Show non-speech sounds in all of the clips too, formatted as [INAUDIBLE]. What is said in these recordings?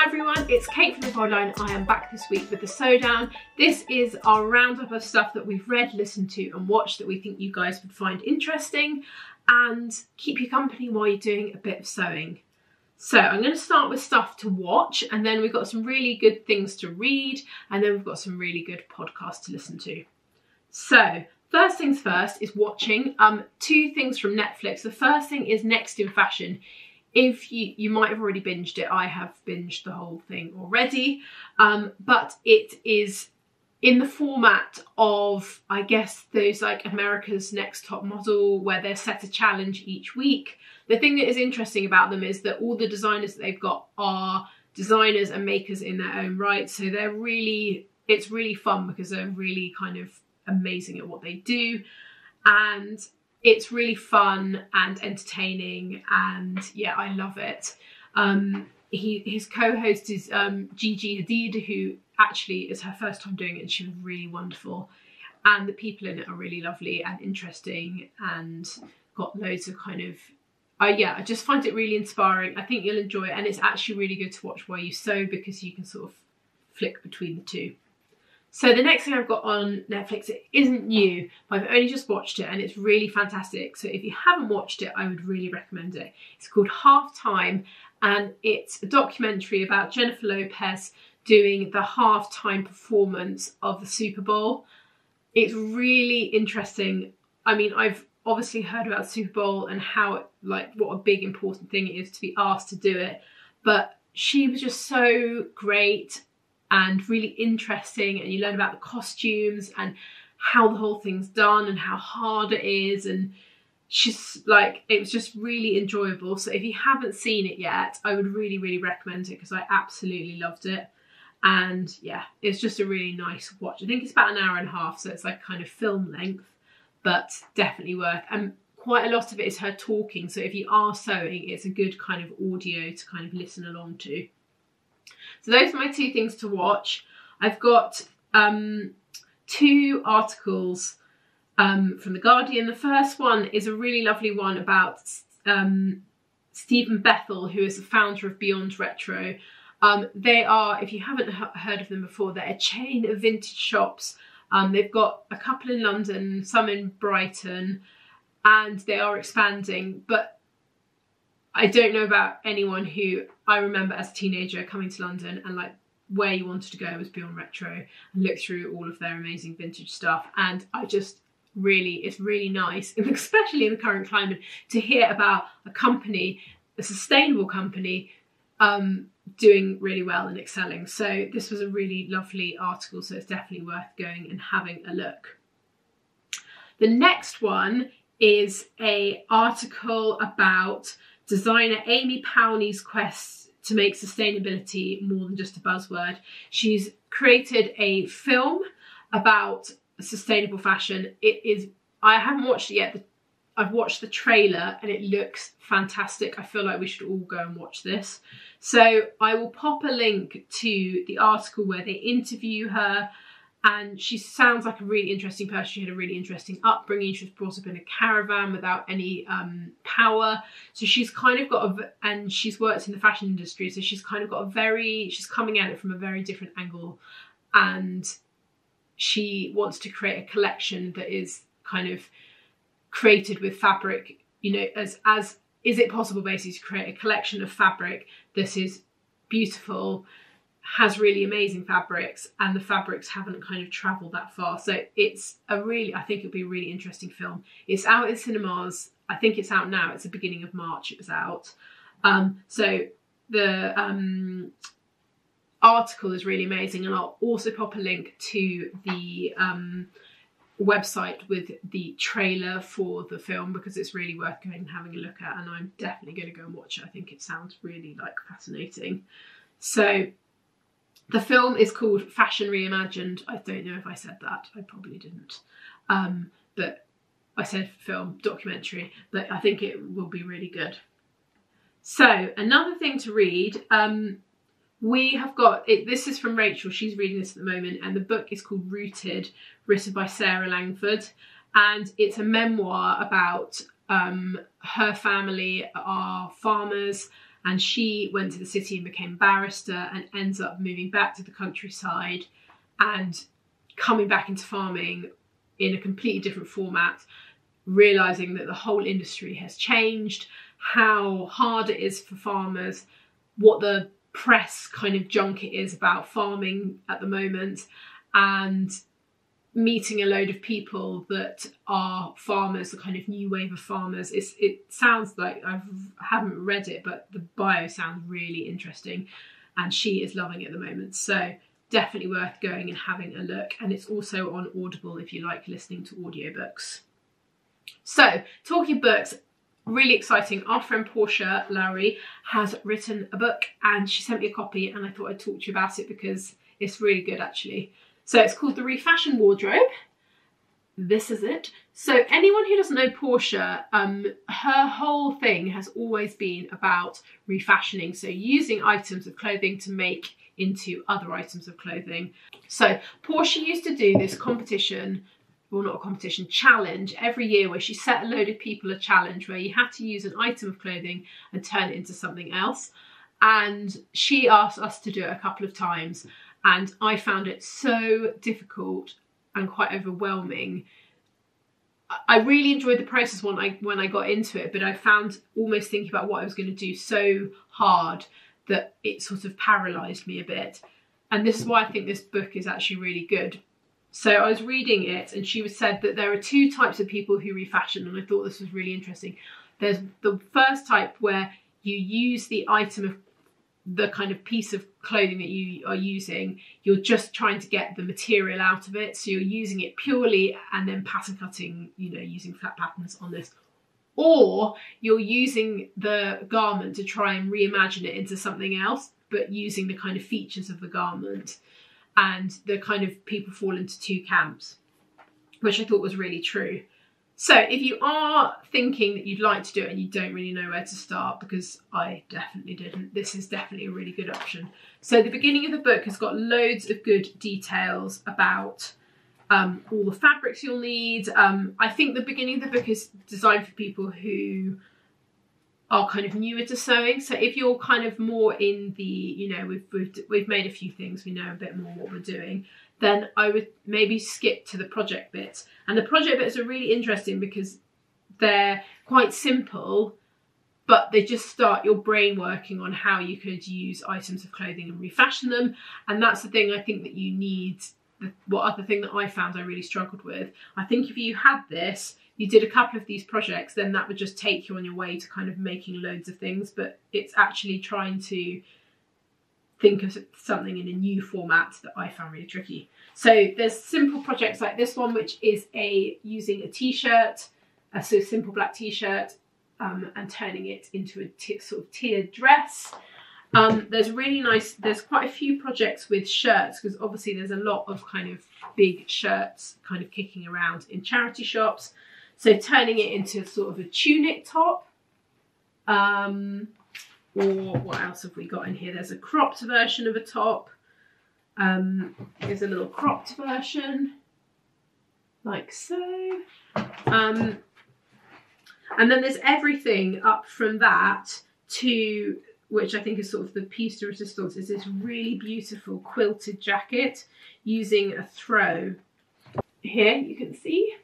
Hi everyone, it's Kate from the Fold Line. I am back this week with the Sew Down. This is our roundup of stuff that we've read, listened to and watched that we think you guys would find interesting and keep you company while you're doing a bit of sewing. So I'm going to start with stuff to watch and then we've got some really good things to read and then we've got some really good podcasts to listen to. So first things first is watching um, two things from Netflix. The first thing is Next in Fashion if you you might have already binged it i have binged the whole thing already. Um, but it is in the format of i guess those like america's next top model where they're set a challenge each week. The thing that is interesting about them is that all the designers that they've got are designers and makers in their own right. So they're really it's really fun because they're really kind of amazing at what they do. And it's really fun and entertaining and yeah i love it. Um he his co-host is um gigi hadid who actually is her first time doing it and she was really wonderful. And the people in it are really lovely and interesting and got loads of kind of uh, yeah i just find it really inspiring. I think you'll enjoy it and it's actually really good to watch while you sew because you can sort of flick between the two so the next thing I've got on Netflix, it isn't new, but I've only just watched it and it's really fantastic. So if you haven't watched it, I would really recommend it. It's called Halftime and it's a documentary about Jennifer Lopez doing the halftime performance of the Super Bowl. It's really interesting. I mean, I've obviously heard about Super Bowl and how like what a big important thing it is to be asked to do it, but she was just so great and really interesting and you learn about the costumes and how the whole thing's done and how hard it is and she's like it was just really enjoyable. So if you haven't seen it yet i would really really recommend it because i absolutely loved it. And yeah it's just a really nice watch. I think it's about an hour and a half so it's like kind of film length but definitely worth and quite a lot of it is her talking so if you are sewing it's a good kind of audio to kind of listen along to so those are my two things to watch. I've got um, two articles um, from The Guardian. The first one is a really lovely one about um, Steven Bethell, who is the founder of Beyond Retro. Um, they are, if you haven't heard of them before, they're a chain of vintage shops. Um, they've got a couple in London, some in Brighton, and they are expanding. But I don't know about anyone who I remember as a teenager coming to London and like where you wanted to go was Beyond Retro and look through all of their amazing vintage stuff. And I just really, it's really nice, [LAUGHS] especially in the current climate, to hear about a company, a sustainable company, um, doing really well and excelling. So this was a really lovely article, so it's definitely worth going and having a look. The next one is a article about designer Amy Powney's quest to make sustainability more than just a buzzword. She's created a film about sustainable fashion. It is, I haven't watched it yet. I've watched the trailer and it looks fantastic. I feel like we should all go and watch this. So I will pop a link to the article where they interview her and she sounds like a really interesting person. She had a really interesting upbringing. She was brought up in a caravan without any um, power. So she's kind of got a, and she's worked in the fashion industry. So she's kind of got a very, she's coming at it from a very different angle. And she wants to create a collection that is kind of created with fabric, you know, as, as, is it possible basically to create a collection of fabric that is beautiful, has really amazing fabrics and the fabrics haven't kind of traveled that far. So it's a really i think it'll be a really interesting film. It's out in cinemas. I think it's out now. It's the beginning of march. It was out. Um, so the um, article is really amazing and i'll also pop a link to the um, website with the trailer for the film because it's really worth going and having a look at and i'm definitely going to go and watch it. I think it sounds really like fascinating. So the film is called Fashion Reimagined. I don't know if I said that. I probably didn't. Um, but I said film, documentary, but I think it will be really good. So another thing to read, um, we have got, it, this is from Rachel, she's reading this at the moment, and the book is called Rooted, written by Sarah Langford. And it's a memoir about um, her family are farmers and she went to the city and became barrister and ends up moving back to the countryside and coming back into farming in a completely different format, realizing that the whole industry has changed, how hard it is for farmers, what the press kind of junk it is about farming at the moment, and meeting a load of people that are farmers, the kind of new wave of farmers. It's, it sounds like I haven't read it, but the bio sounds really interesting, and she is loving it at the moment. So definitely worth going and having a look. And it's also on Audible if you like listening to audiobooks. So, talking books, really exciting. Our friend Portia Lawrie has written a book and she sent me a copy, and I thought I'd talk to you about it because it's really good actually. So, it's called The Refashion Wardrobe. This is it. So, anyone who doesn't know Portia, um, her whole thing has always been about refashioning. So, using items of clothing to make into other items of clothing. So Portia used to do this competition, well not a competition, challenge every year where she set a load of people a challenge where you had to use an item of clothing and turn it into something else. And she asked us to do it a couple of times and I found it so difficult and quite overwhelming. I really enjoyed the process when I when I got into it, but I found almost thinking about what I was going to do so hard that it sort of paralysed me a bit. And this is why I think this book is actually really good. So I was reading it and she said that there are two types of people who refashion and I thought this was really interesting. There's the first type where you use the item of the kind of piece of clothing that you are using, you're just trying to get the material out of it. So you're using it purely and then pattern cutting, you know, using flat patterns on this or you're using the garment to try and reimagine it into something else, but using the kind of features of the garment. And the kind of people fall into two camps, which I thought was really true. So if you are thinking that you'd like to do it and you don't really know where to start, because I definitely didn't, this is definitely a really good option. So the beginning of the book has got loads of good details about um, all the fabrics you'll need. Um, I think the beginning of the book is designed for people who are kind of newer to sewing. So if you're kind of more in the, you know, we've, we've, we've made a few things, we know a bit more what we're doing, then I would maybe skip to the project bits. And the project bits are really interesting because they're quite simple, but they just start your brain working on how you could use items of clothing and refashion them. And that's the thing I think that you need the, what other thing that I found I really struggled with. I think if you had this, you did a couple of these projects, then that would just take you on your way to kind of making loads of things. But it's actually trying to think of something in a new format that I found really tricky. So there's simple projects like this one, which is a using a t-shirt, a so simple black t-shirt, um, and turning it into a sort of tiered dress. Um, there's really nice, there's quite a few projects with shirts because obviously there's a lot of kind of big shirts kind of kicking around in charity shops. So turning it into sort of a tunic top. Um, or what else have we got in here? There's a cropped version of a top. Um, there's a little cropped version, like so. Um, and then there's everything up from that to which I think is sort of the piece de resistance, is this really beautiful quilted jacket using a throw. Here you can see.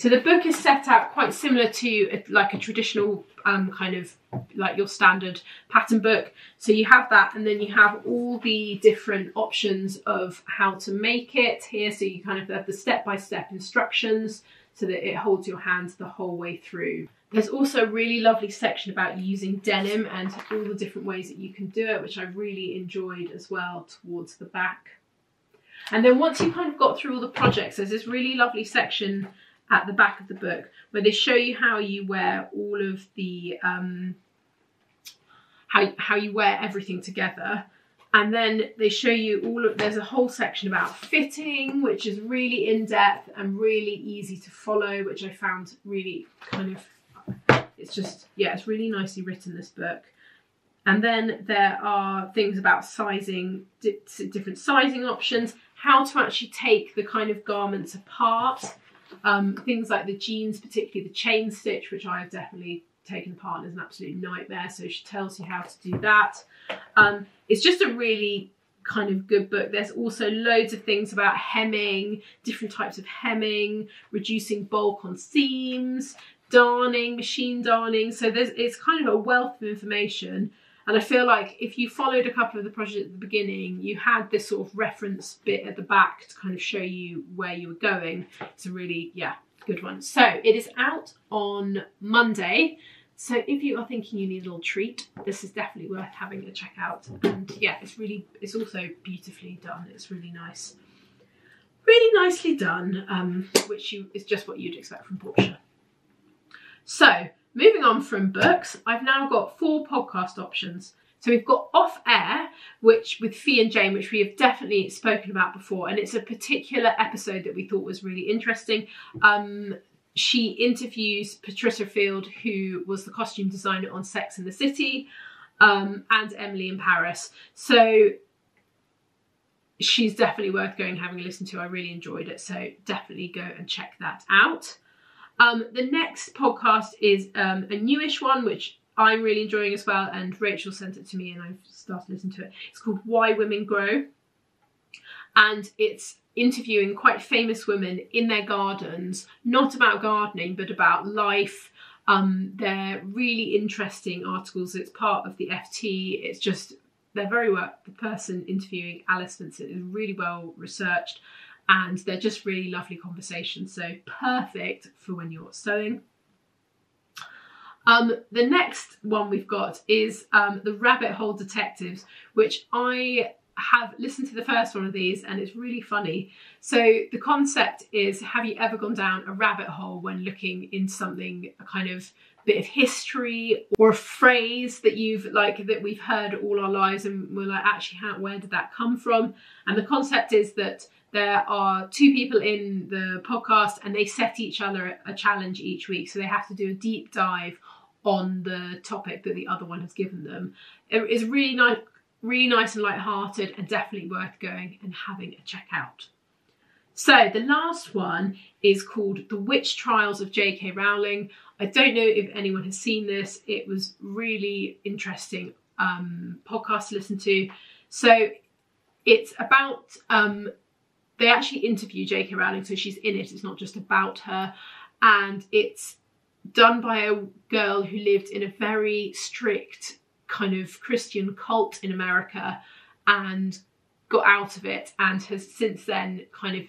So the book is set out quite similar to a, like a traditional um, kind of like your standard pattern book. So you have that and then you have all the different options of how to make it here. So you kind of have the step-by-step -step instructions so that it holds your hands the whole way through. There's also a really lovely section about using denim and all the different ways that you can do it, which I really enjoyed as well towards the back. And then once you've kind of got through all the projects, there's this really lovely section at the back of the book where they show you how you wear all of the, um, how, how you wear everything together. And then they show you all of, there's a whole section about fitting, which is really in-depth and really easy to follow, which I found really kind of it's just, yeah, it's really nicely written, this book. And then there are things about sizing, different sizing options, how to actually take the kind of garments apart. Um, things like the jeans, particularly the chain stitch, which I have definitely taken apart is an absolute nightmare. So she tells you how to do that. Um, it's just a really kind of good book. There's also loads of things about hemming, different types of hemming, reducing bulk on seams, darning, machine darning. So there's it's kind of a wealth of information. And I feel like if you followed a couple of the projects at the beginning, you had this sort of reference bit at the back to kind of show you where you were going. It's a really, yeah, good one. So it is out on Monday. So if you are thinking you need a little treat, this is definitely worth having a check out. And yeah, it's really, it's also beautifully done. It's really nice. Really nicely done, um, which you, is just what you'd expect from Portia. So moving on from books, I've now got four podcast options. So we've got Off Air, which with Fi and Jane, which we have definitely spoken about before, and it's a particular episode that we thought was really interesting. Um, she interviews Patricia Field, who was the costume designer on Sex and the City, um, and Emily in Paris. So she's definitely worth going having a listen to. I really enjoyed it. So definitely go and check that out. Um, the next podcast is um, a newish one, which I'm really enjoying as well. And Rachel sent it to me and I've started listening to it. It's called Why Women Grow. And it's interviewing quite famous women in their gardens, not about gardening, but about life. Um, they're really interesting articles. It's part of the FT. It's just, they're very well, the person interviewing Alice Vincent is really well researched and they're just really lovely conversations. So perfect for when you're sewing. Um, the next one we've got is um, the Rabbit Hole Detectives, which I have listened to the first one of these and it's really funny. So the concept is have you ever gone down a rabbit hole when looking into something, a kind of bit of history or a phrase that you've like that we've heard all our lives and we're like actually how where did that come from? And the concept is that there are two people in the podcast and they set each other a challenge each week. So they have to do a deep dive on the topic that the other one has given them. It is really nice Really nice and light-hearted and definitely worth going and having a check out. So the last one is called The Witch Trials of J.K. Rowling. I don't know if anyone has seen this. It was really interesting um, podcast to listen to. So it's about, um, they actually interview J.K. Rowling, so she's in it. It's not just about her. And it's done by a girl who lived in a very strict kind of Christian cult in America and got out of it and has since then kind of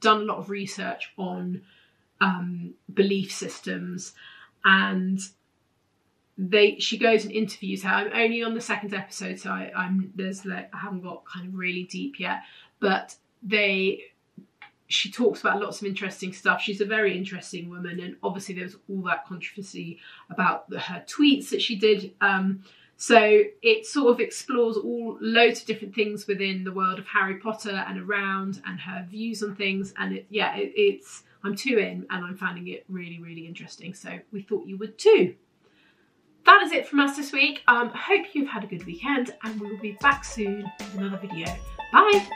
done a lot of research on um, belief systems and they she goes and interviews her. I'm only on the second episode, so I, I'm there's like I haven't got kind of really deep yet, but they she talks about lots of interesting stuff. She's a very interesting woman, and obviously there was all that controversy about the, her tweets that she did. Um, so it sort of explores all loads of different things within the world of Harry Potter and around and her views on things. And it, yeah, it, it's I'm two in and I'm finding it really, really interesting. So we thought you would too. That is it from us this week. Um, hope you've had a good weekend and we will be back soon with another video. Bye!